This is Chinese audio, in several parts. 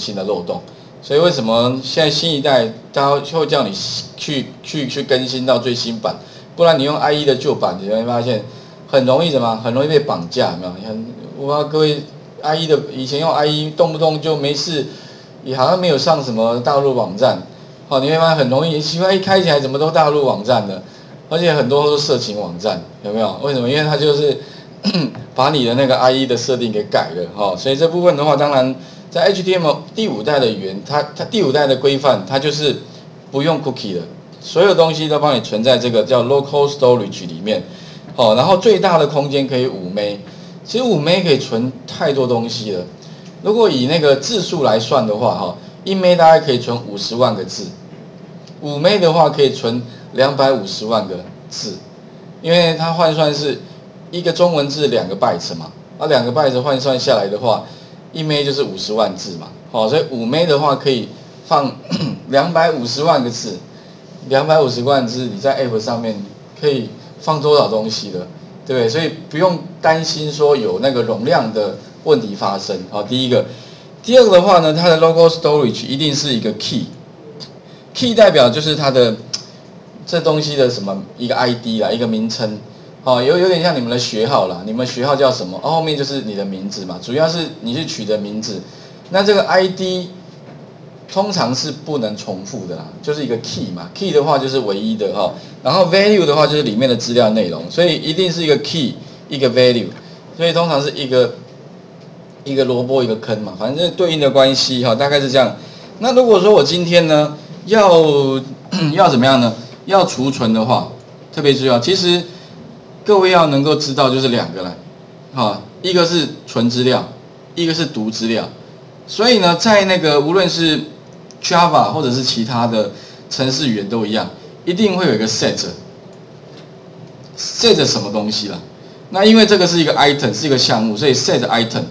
新的漏洞。所以为什么现在新一代它会叫你去去去更新到最新版？不然你用 IE 的旧版，你会发现很容易什么？很容易被绑架，没有？很，我不知道各位 IE 的以前用 IE 动不动就没事，也好像没有上什么大陆网站，好，你会发现很容易，奇怪一开起来怎么都大陆网站的，而且很多都是色情网站，有没有？为什么？因为它就是 把你的那个 IE 的设定给改了，哈，所以这部分的话，当然。在 HTML 第五代的语言，它它第五代的规范，它就是不用 cookie 的，所有东西都帮你存在这个叫 local storage 里面，好，然后最大的空间可以五 M，其实五 M 可以存太多东西了。如果以那个字数来算的话，哈，一 M 大概可以存五十万个字，五 M 的话可以存两百五十万个字，因为它换算是一个中文字两个 bytes 嘛，那两个 bytes 换算下来的话。一 M 就是五十万字嘛，好，所以五 M 的话可以放两百五十万个字，两百五十万字你在 App 上面可以放多少东西的，对不对？所以不用担心说有那个容量的问题发生。好，第一个，第二个的话呢，它的 Local Storage 一定是一个 Key，Key 代表就是它的这东西的什么一个 ID 啦，一个名称。哦，有有点像你们的学号啦，你们学号叫什么？后面就是你的名字嘛，主要是你是取的名字。那这个 ID 通常是不能重复的啦，就是一个 key 嘛，key 的话就是唯一的哈。然后 value 的话就是里面的资料内容，所以一定是一个 key 一个 value，所以通常是一个一个萝卜一个坑嘛，反正对应的关系哈，大概是这样。那如果说我今天呢要 要怎么样呢？要储存的话，特别重要，其实。各位要能够知道，就是两个了，哈，一个是存资料，一个是读资料。所以呢，在那个无论是 Java 或者是其他的程式语言都一样，一定会有一个 set，set 什么东西了？那因为这个是一个 item，是一个项目，所以 set item，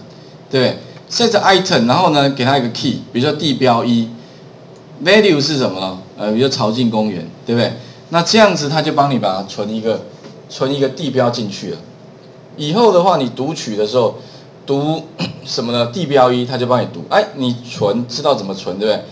对不对？set item，然后呢，给它一个 key，比如说地标一，value 是什么呢？呃，比如朝境公园，对不对？那这样子，它就帮你把它存一个。存一个地标进去了，以后的话，你读取的时候，读 什么呢？地标一，他就帮你读。哎，你存知道怎么存，对不对？